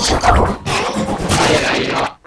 ちゃったろ。ないよ。